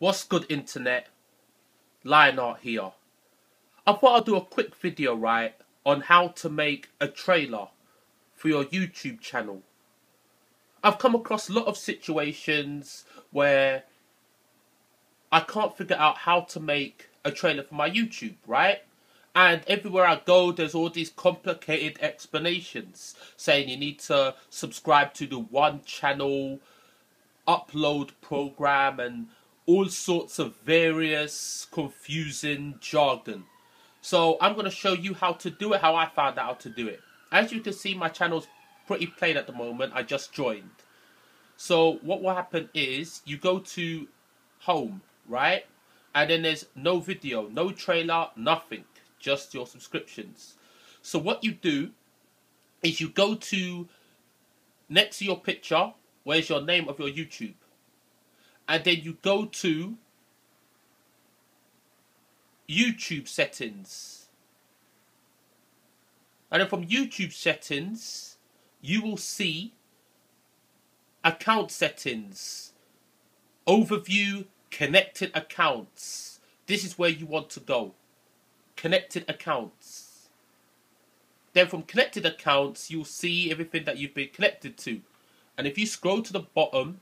What's good internet? Lionheart here. I thought I'd do a quick video right on how to make a trailer for your YouTube channel. I've come across a lot of situations where I can't figure out how to make a trailer for my YouTube, right? And everywhere I go, there's all these complicated explanations saying you need to subscribe to the one channel upload program and all sorts of various confusing jargon. So I'm going to show you how to do it, how I found out how to do it. As you can see, my channel's pretty plain at the moment. I just joined. So what will happen is you go to home, right? And then there's no video, no trailer, nothing. Just your subscriptions. So what you do is you go to next to your picture, where's your name of your YouTube? And then you go to YouTube settings. And then from YouTube settings, you will see account settings, overview, connected accounts. This is where you want to go. Connected accounts. Then from connected accounts, you'll see everything that you've been connected to. And if you scroll to the bottom,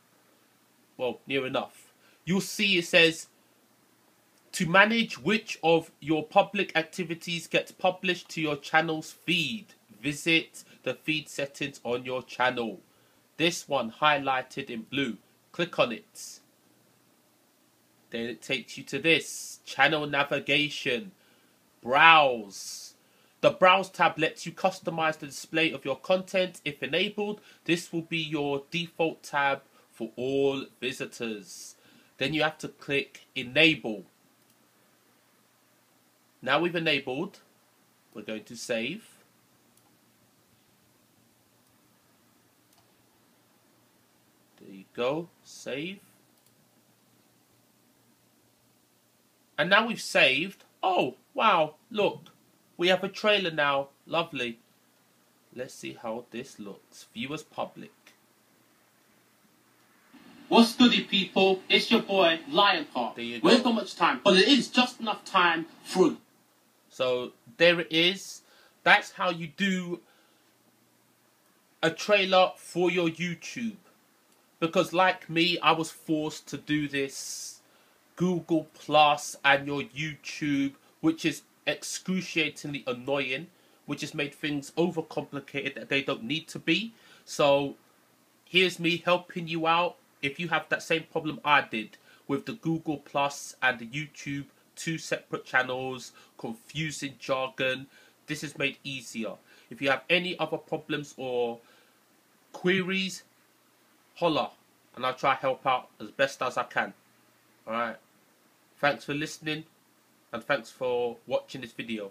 well, near enough, you'll see it says to manage which of your public activities gets published to your channel's feed, visit the feed settings on your channel. This one highlighted in blue. Click on it. Then it takes you to this channel navigation, browse. The browse tab lets you customize the display of your content. If enabled, this will be your default tab for all visitors. Then you have to click enable. Now we've enabled, we're going to save. There you go, save. And now we've saved. Oh, wow, look, we have a trailer now. Lovely. Let's see how this looks. Viewers public. What's goody, people? It's your boy Lionheart. There you We go. ain't got much time, but it is just enough time for. So there it is. That's how you do a trailer for your YouTube. Because like me, I was forced to do this Google Plus and your YouTube, which is excruciatingly annoying, which has made things overcomplicated that they don't need to be. So here's me helping you out. If you have that same problem I did with the Google Plus and the YouTube, two separate channels, confusing jargon, this is made easier. If you have any other problems or queries, holler and I'll try to help out as best as I can. Alright. Thanks for listening and thanks for watching this video.